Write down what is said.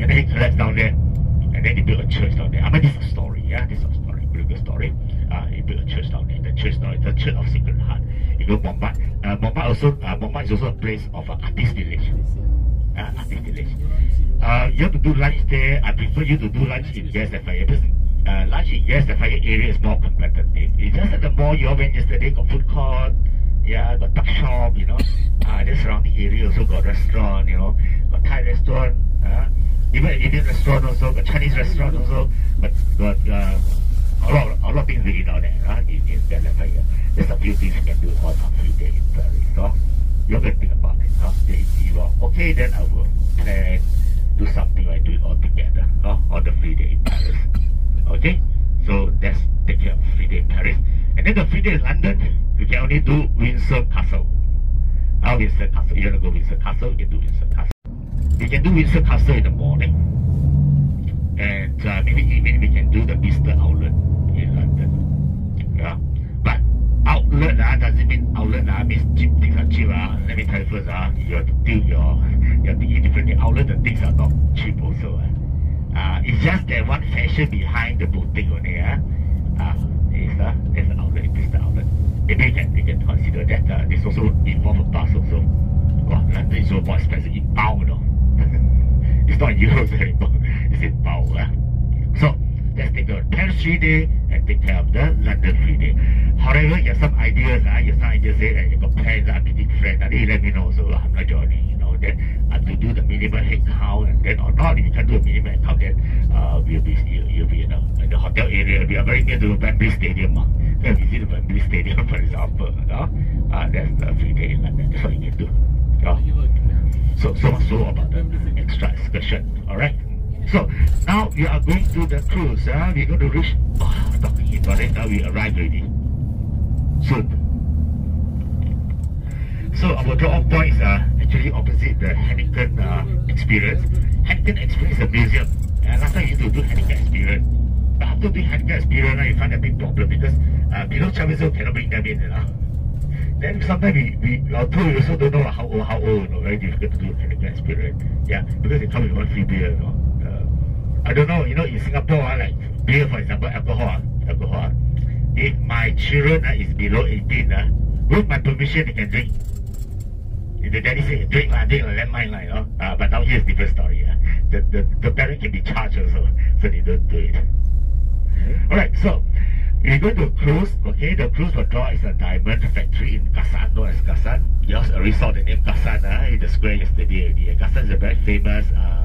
And then he collapsed down there. And then he built a church down there. I mean, this is a story, yeah? This is a story, biblical story. Uh, he built a church down there. The church now is the Church of Sacred Heart. You go Mombak. Uh, Mombak also, uh, Mombak is also a place of uh, artist village. Uh, artist village. Uh, you have to do lunch there. I prefer you to do lunch in Yes Fire because uh, lunch in Yes Fire area is more competitive. It's just at the mall you went yesterday, got food court, yeah, got tuck shop, you know. Uh, the surrounding area also got restaurant, you know, got Thai restaurant, uh, even Indian restaurant also, got Chinese restaurant also, but got uh, a lot, a lot of things to eat out there, uh, in, in Fire. There's a few things you can do on a free day in Paris, so you can think about it, huh? If you are okay, then I will plan do something like do it all together uh, on the free day in Paris. Okay? So that's take care of free day in Paris. And then the free day in London, you can only do Windsor Castle. Uh, Windsor Castle. You want to go Windsor Castle, you can do Windsor Castle. You can do Windsor Castle in the morning. Do the Bicester outlet in London. Yeah. But outlet uh, doesn't mean outlet uh, means cheap things are cheap. Uh. Let me tell you first, uh, you have to do your you have to eat differently. Outlet the things are not cheap also. Uh. Uh, it's just that one fashion behind the boutique only. Uh. Uh, is uh, there's an outlet, it's the outlet. Maybe you can, you can consider that uh, this also involve a bus also. Wow, London is so more expensive in pound. It's not euros anymore, it's in pound. Uh. Let's take a Paris free day and take care of the London free day. However, you have some ideas, uh, you have some ideas say that you got plans, uh, meeting friends, uh, let me know so I'm not joining, you know, then uh, to do the minimum head count and then or not, if you can do a minimum head count, then uh, we'll be, you'll, you'll be in, a, in the hotel area, we are very near to Wembley Stadium, uh, can visit the Wembley Stadium for example, uh, uh, that's the free day in London, that's what you can do. Uh, so, so so about the extra excursion, alright? So now we are going to the cruise. Uh, we're going to reach. Oh, talking about it. Now we arrive already. Soon. So our drop-off points are actually opposite the Heineken uh, Experience. Heineken Experience is a museum. And last time you used to do Heineken Experience. But after doing Heineken Experience, now you find a big problem because uh, below Chavizo cannot bring them in. You? Then sometimes we, we our tour we also don't know how old, how old, you know, very difficult to do Heineken Experience. Yeah, because it comes with one free beer, you know. I don't know, you know, in Singapore, uh, like beer, for example, alcohol, alcohol. If my children uh, is below 18, uh, with my permission, they can drink. If the daddy say drink, uh, drink, uh, let mine, uh, you know. Uh, but now here's different story. Uh. The, the, the parent can be charged also, so they don't do it. Alright, so we're going to cruise, okay? The cruise for draw is a diamond factory in Gassan, known as Gassan. You also already saw the name Gassan uh, in the square yesterday already. Gassan is a very famous uh,